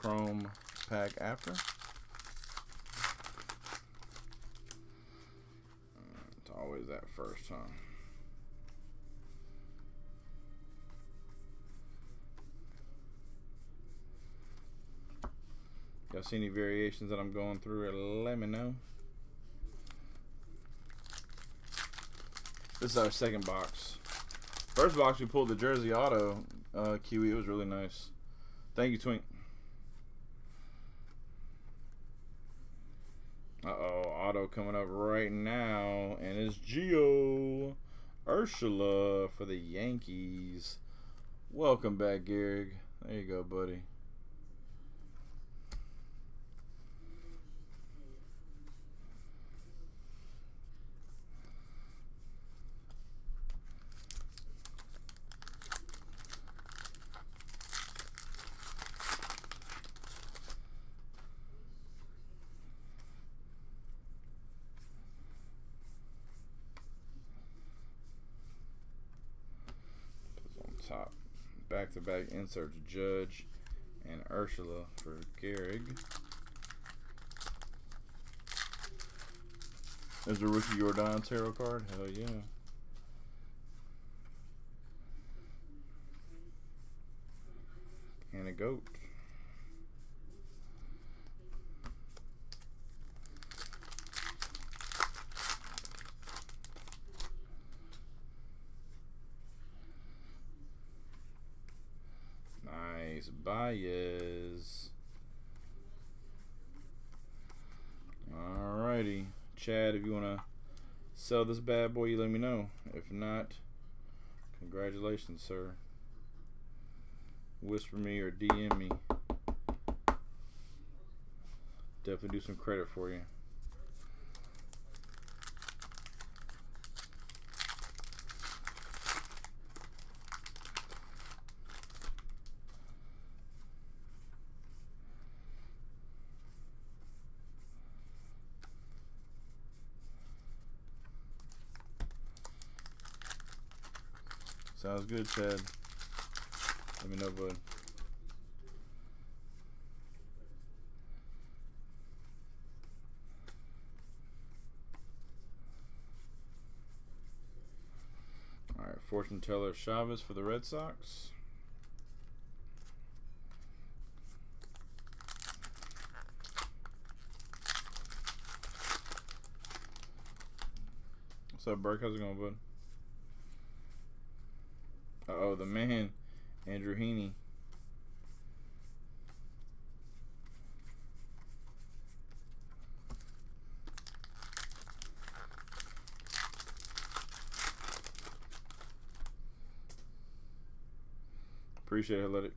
Chrome pack after. It's always that first, huh? Y'all see any variations that I'm going through? Let me know. This is our second box. First box, we pulled the Jersey Auto uh, Kiwi. It was really nice. Thank you, Twink. Uh-oh, auto coming up right now. And it's Gio Urshela for the Yankees. Welcome back, Gehrig. There you go, buddy. Top. Back to back inserts Judge and Urshela for Gehrig. There's a rookie Yordan tarot card. Hell yeah. And a goat. Nice. Baez. Alrighty. Chad, if you want to sell this bad boy, you let me know. If not, congratulations, sir. Whisper me or DM me. Definitely do some credit for you. Sounds good, Chad. Let me know, bud. All right, fortune teller Chavez for the Red Sox. What's up, Burke? How's it going, bud? Uh oh, the man, Andrew Heaney. Appreciate it, let it.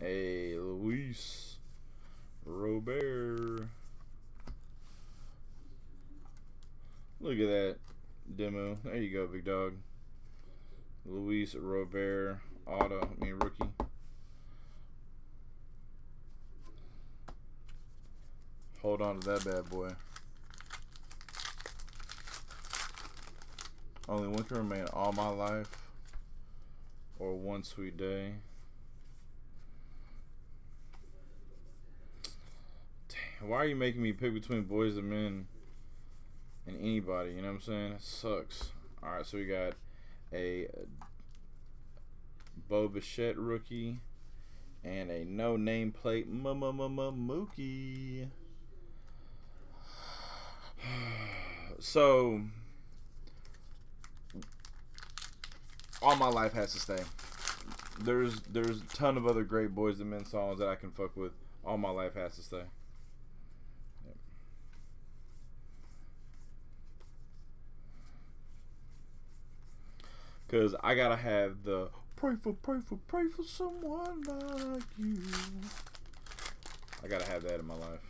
Hey, Luis Robert. Look at that demo. There you go, big dog. Luis Robert, auto, I mean rookie. Hold on to that bad boy. Only one can remain all my life or one sweet day. Damn, why are you making me pick between boys and men? and anybody. You know what I'm saying? It sucks. All right, so we got a Bo Bichette rookie and a no nameplate Mookie. So all my life has to stay. There's there's a ton of other great boys and men songs that I can fuck with. All my life has to stay. Cause I gotta have the pray for, pray for, pray for someone like you. I gotta have that in my life.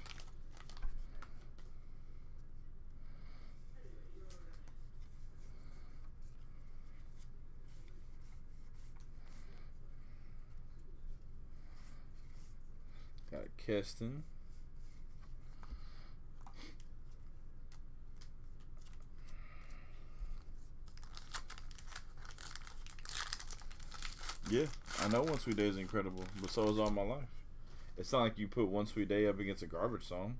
Got a Keston. Yeah, I know One Sweet Day is incredible, but so is All My Life. It's not like you put One Sweet Day up against a garbage song.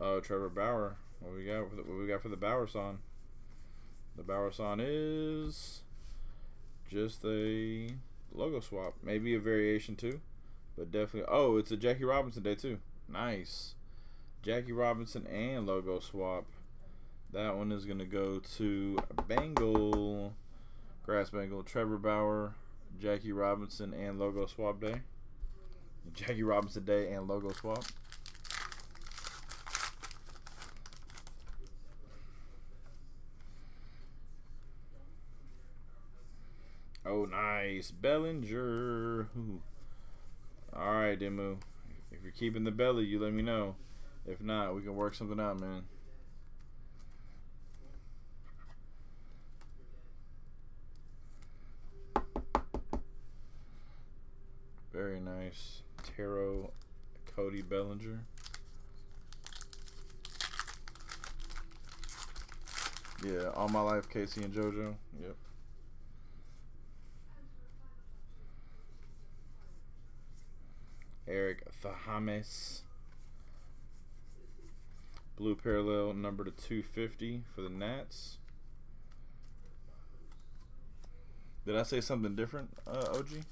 Uh, Trevor Bauer. What we got? What we got for the Bauer song? The Bauer song is just a logo swap, maybe a variation too, but definitely. Oh, it's a Jackie Robinson day too. Nice, Jackie Robinson and logo swap. That one is gonna go to Bengal, Grass Bengal, Trevor Bauer, Jackie Robinson, and logo swap day. Jackie Robinson day and logo swap. Oh, nice. Bellinger. Ooh. All right, Demu. If you're keeping the belly, you let me know. If not, we can work something out, man. Nice. Tarot Cody Bellinger. Yeah, all my life, K-Ci and JoJo. Yep. Eric Fahames. Blue parallel number to 250 for the Nats. Did I say something different, uh, OG?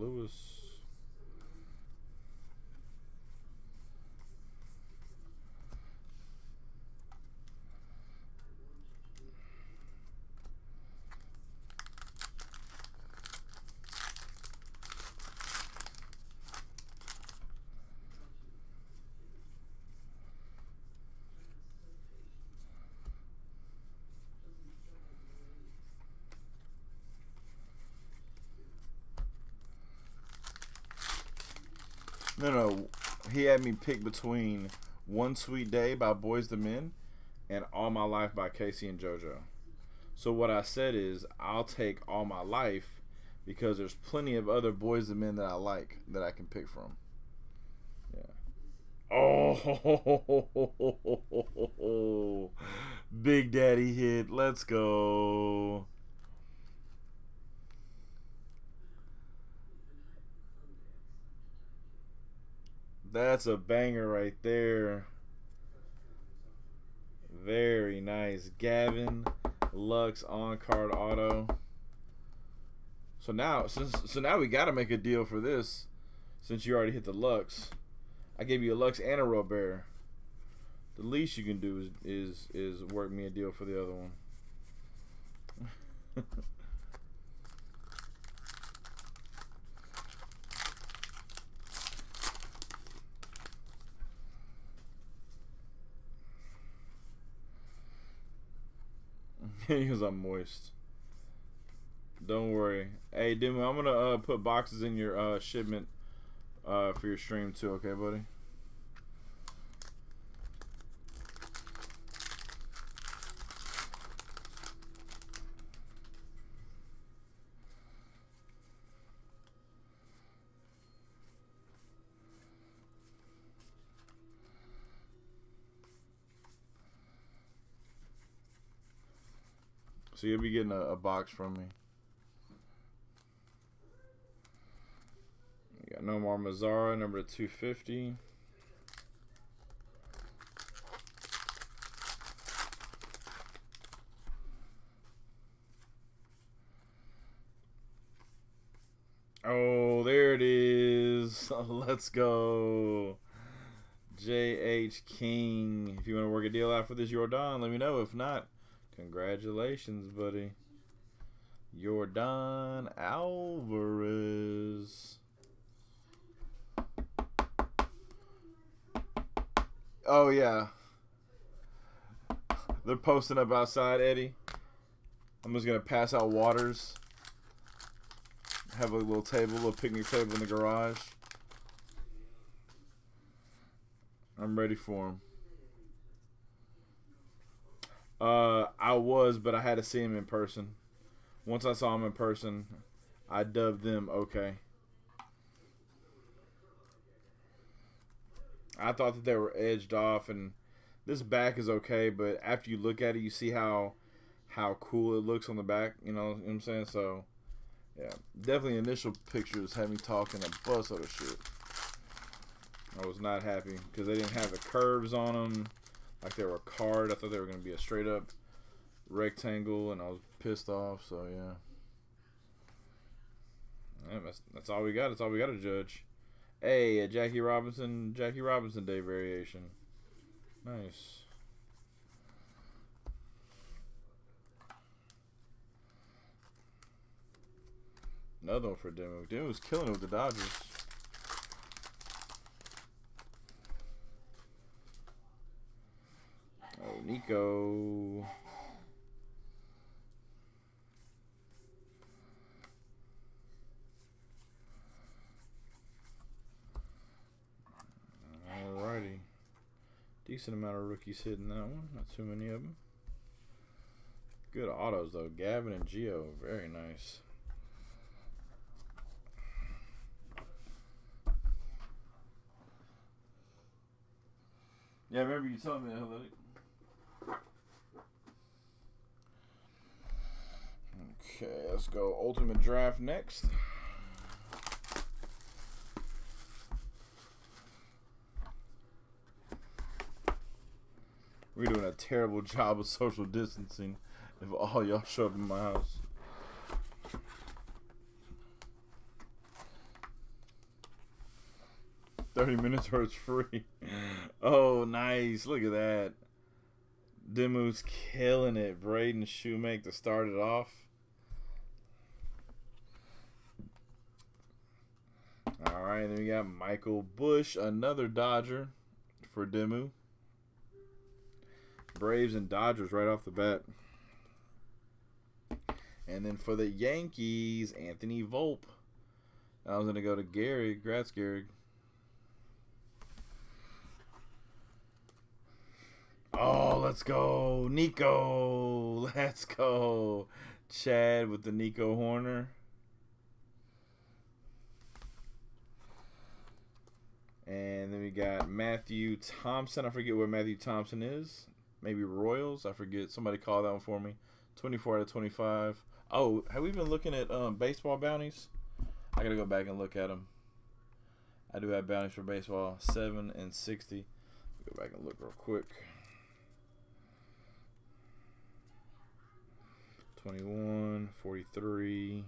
Lewis. No, no. He had me pick between One Sweet Day by Boyz II Men and All My Life by K-Ci and JoJo. So what I said is I'll take All My Life because there's plenty of other Boyz II Men that I like that I can pick from. Yeah. Oh, Big Daddy hit. Let's go. That's a banger right there. Very nice. Gavin Lux on card auto. So now since so now we gotta make a deal for this since you already hit the Lux. I gave you a Lux and a Robert. The least you can do is is, is work me a deal for the other one. because I'm moist. Don't worry. Hey, Demo, I'm gonna uh, put boxes in your uh, shipment uh, for your stream too. Okay, buddy. So you'll be getting a, a box from me. We got Nomar Mazara, number 250. Oh, there it is. Let's go. J.H. King. If you want to work a deal out for this Yordan, let me know. If not, Congratulations, buddy. Yordan Alvarez. Oh, yeah. They're posting up outside, Eddie. I'm just going to pass out waters. Have a little table, a little picnic table in the garage. I'm ready for them. Uh, I was, but I had to see him in person. Once I saw him in person, I dubbed them okay. I thought that they were edged off, and this back is okay, but after you look at it, you see how how cool it looks on the back. You know, what I'm saying? So, yeah, definitely initial pictures had me talking a bus of shit. I was not happy because they didn't have the curves on them, like they were a card. I thought they were gonna be a straight up rectangle, and I was pissed off. So yeah. yeah that's, that's all we got. That's all we got to judge. Hey, a Jackie Robinson, Jackie Robinson Day variation. Nice. Another one for Demo. Demo's killing it with the Dodgers. Oh, Nico. Alrighty. Decent amount of rookies hitting that one. Not too many of them. Good autos, though. Gavin and Geo. Very nice. Yeah, remember you told me that, Athletic. Okay, let's go Ultimate Draft next. We're doing a terrible job of social distancing if all y'all show up in my house. Thirty minutes or it's free. Oh, nice! Look at that. Demu's killing it. Braden Shewmake to start it off. All right, then we got Michael Busch, another Dodger for Demu. Braves and Dodgers right off the bat. And then for the Yankees, Anthony Volpe. I was going to go to Gary. Congrats, Gary. Oh, let's go. Nico. Let's go. Chad with the Nico Hoerner. And then we got Matthew Thompson. I forget where Matthew Thompson is maybe Royals. I forget. Somebody called that one for me. 24 out of 25. Oh, have we been looking at um, baseball bounties? I gotta go back and look at them. I do have bounties for baseball, seven and 60. Go back and look real quick. 21, 43.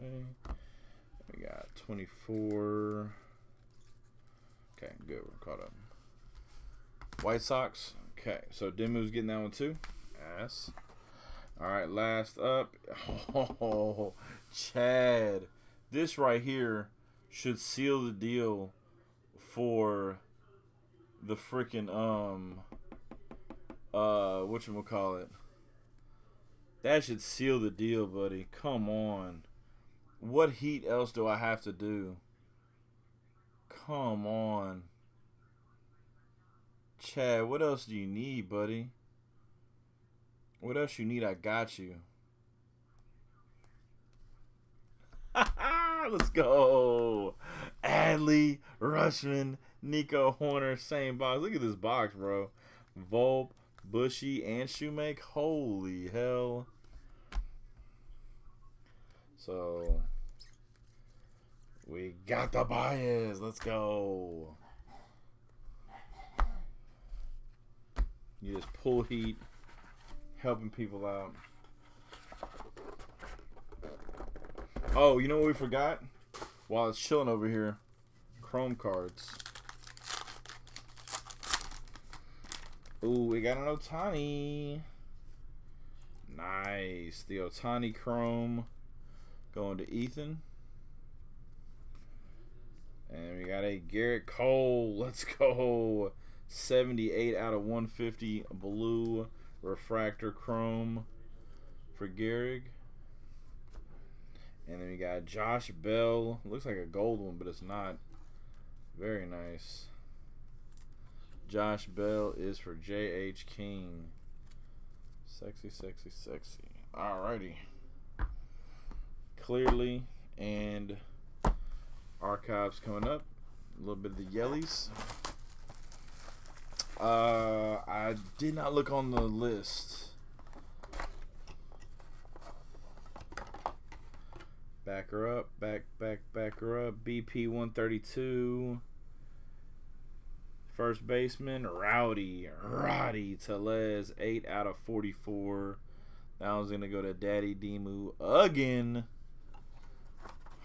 Okay. We got 24. Okay, good. We're caught up. White Sox. Okay, so Demu's getting that one too. Yes. All right, last up. Oh, Chad. This right here should seal the deal for the freaking um uh what you call it. That should seal the deal, buddy. Come on. What heat else do I have to do? Come on. Chad, what else do you need, buddy? What else you need? I got you. Let's go. Adley, Rutschman, Nico Hoerner, same box. Look at this box, bro. Volpe, Bushy, and Shewmake. Holy hell. So we got the bias. Let's go. You just pull heat, helping people out. Oh, you know what we forgot? While it's chilling over here, Chrome cards. Ooh, we got an Ohtani. Nice. The Ohtani Chrome going to Ethan. And we got a Gerrit Cole. Let's go. 78 out of 150 blue refractor chrome for Gehrig. And then we got Josh Bell. Looks like a gold one, but it's not. Very nice. Josh Bell is for J.H. King. Sexy, sexy, sexy. Alrighty. Clearly and archives coming up. A little bit of the yellies. Uh, I did not look on the list. Back her up, back, back, back her up. BP 132. First baseman, Rowdy, Rowdy Tellez, 8 out of 44. That one's going to go to Daddy Demu again.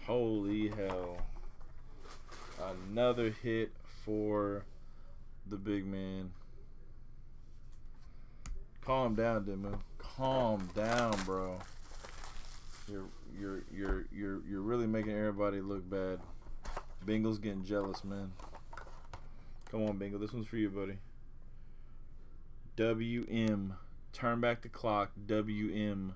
Holy hell. Another hit for the big man. Calm down, Demu. Calm down, bro. You're you're you're you're you're really making everybody look bad. Bengals getting jealous, man. Come on, Bingo. This one's for you, buddy. WM. Turn back the clock. WM.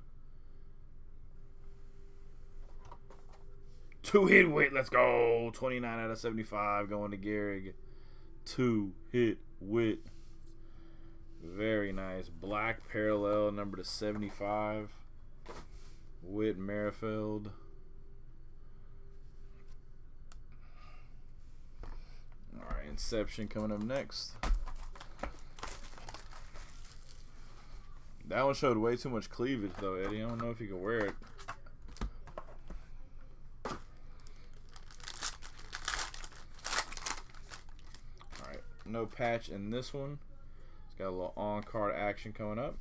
Two hit wit. Let's go. 29 out of 75 going to Gehrig. Two hit wit. Very nice. Black parallel number to 75. Whit Merrifield. Alright, Inception coming up next. That one showed way too much cleavage though, Eddie. I don't know if you can wear it. Alright, no patch in this one. It's got a little on-card action coming up.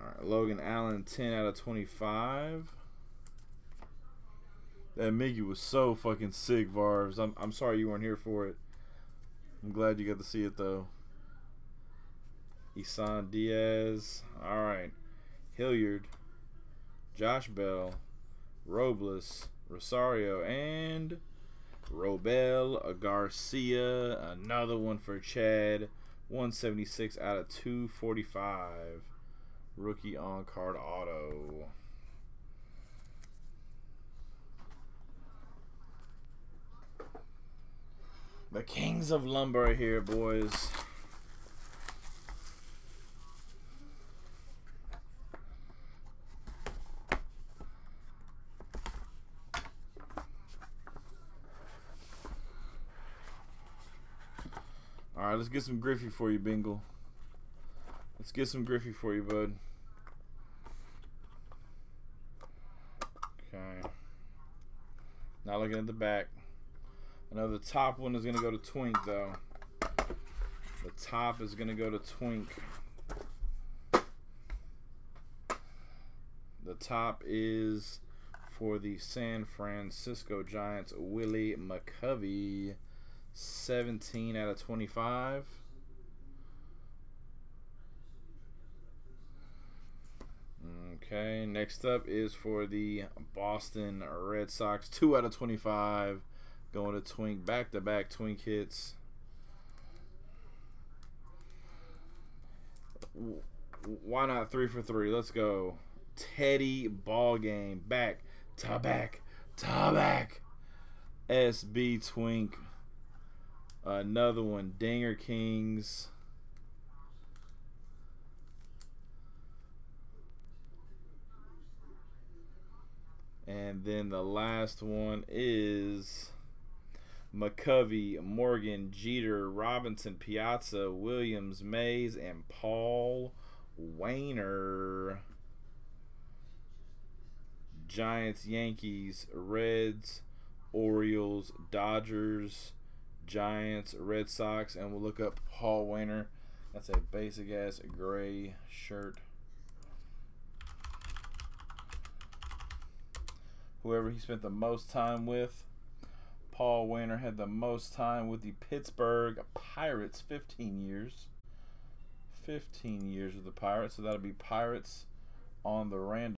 Alright, Logan Allen, 10 out of 25. That Miggy was so fucking sick, Varves. I'm, I'm sorry you weren't here for it. I'm glad you got to see it, though. Isan Diaz. Alright. Hilliard. Josh Bell. Robles. Rosario. And Robel a Garcia. Another one for Chad. 176 out of 245. Rookie on card auto. The Kings of Lumber here, boys. Right, let's get some Griffey for you, Bingle. Let's get some Griffey for you, bud. Okay. Now looking at the back. I know the top one is going to go to Twink, though. The top is going to go to Twink. The top is for the San Francisco Giants, Willie McCovey. 17 out of 25. Okay, next up is for the Boston Red Sox. 2 out of 25. Going to Twink. Back to back Twink hits. Why not 3 for 3? Let's go. Teddy Ball Game. Back to back to back. SB Twink. Another one. Dinger Kings. And then the last one is McCovey, Morgan, Jeter, Robinson, Piazza, Williams, Mays, and Paul Waner. Giants, Yankees, Reds, Orioles, Dodgers, Giants, Red Sox, and we'll look up Paul Waner. That's a basic ass gray shirt. whoever he spent the most time with. Paul Waner had the most time with the Pittsburgh Pirates, 15 years. 15 years with the Pirates, so that'll be Pirates on the random.